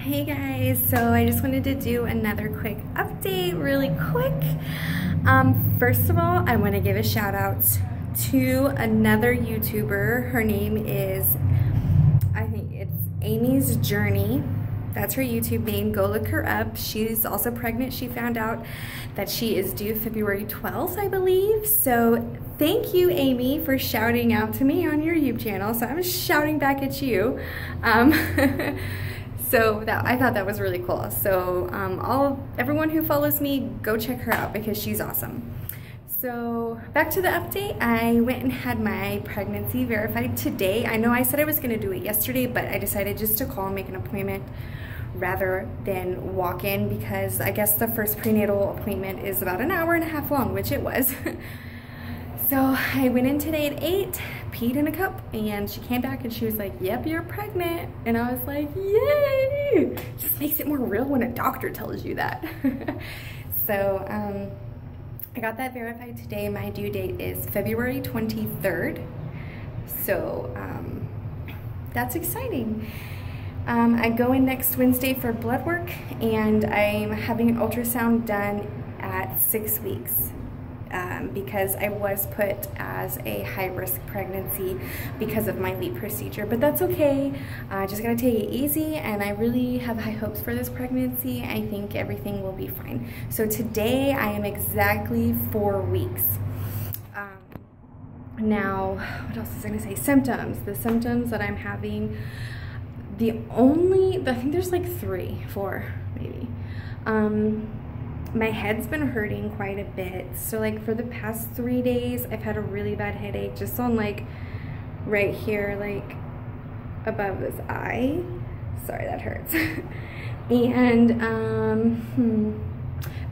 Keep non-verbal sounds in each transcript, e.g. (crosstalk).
Hey guys, so I just wanted to do another quick update really quick. Um, first of all, I want to give a shout out to another YouTuber. Her name is, I think it's Amy's Journey. That's her YouTube name. Go look her up. She's also pregnant. She found out that she is due February 12th, I believe. So thank you, Amy, for shouting out to me on your YouTube channel. So I'm shouting back at you. Um, (laughs) so that I thought that was really cool. So um, all everyone who follows me, go check her out because she's awesome. So back to the update, I went and had my pregnancy verified today. I know I said I was gonna do it yesterday, but I decided just to call and make an appointment rather than walk in because I guess the first prenatal appointment is about an hour and a half long, which it was. (laughs) So I went in today at 8, peed in a cup, and she came back and she was like, yep, you're pregnant. And I was like, yay! Just makes it more real when a doctor tells you that. (laughs) so um, I got that verified today. My due date is February 23rd. So um, that's exciting. Um, I go in next Wednesday for blood work and I'm having an ultrasound done at six weeks um, because I was put as a high risk pregnancy because of my LEEP procedure, but that's okay. I uh, just gotta take it easy and I really have high hopes for this pregnancy. I think everything will be fine. So today I am exactly four weeks. Um, now, what else is I gonna say? Symptoms. The symptoms that I'm having, the only, I think there's like three, four maybe. Um, my head's been hurting quite a bit. So like for the past three days, I've had a really bad headache just on like right here, like above this eye. Sorry, that hurts. (laughs) and um, hmm,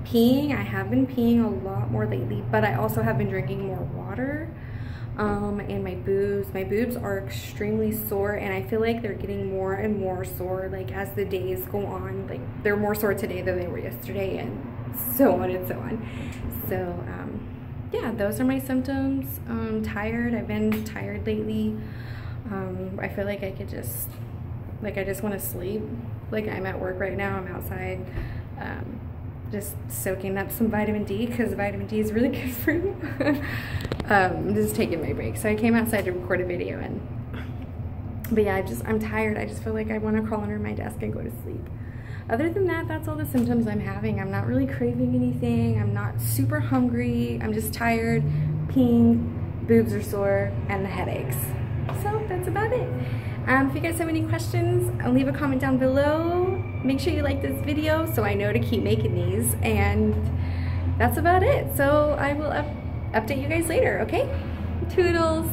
peeing, I have been peeing a lot more lately, but I also have been drinking more water. Um, and my boobs, my boobs are extremely sore and I feel like they're getting more and more sore like as the days go on. Like they're more sore today than they were yesterday and so on and so on. So um, yeah, those are my symptoms. I'm tired. I've been tired lately. Um, I feel like I could just, like I just want to sleep. Like I'm at work right now. I'm outside. Um, just soaking up some vitamin D because vitamin D is really (laughs) good for you. um, just taking my break. So I came outside to record a video and, but yeah, I just, I'm tired. I just feel like I want to crawl under my desk and go to sleep. Other than that, that's all the symptoms I'm having. I'm not really craving anything. I'm not super hungry. I'm just tired, peeing, boobs are sore, and the headaches. So that's about it. Um, if you guys have any questions, I'll leave a comment down below. Make sure you like this video so I know to keep making these. And that's about it. So I will up update you guys later, okay? Toodles!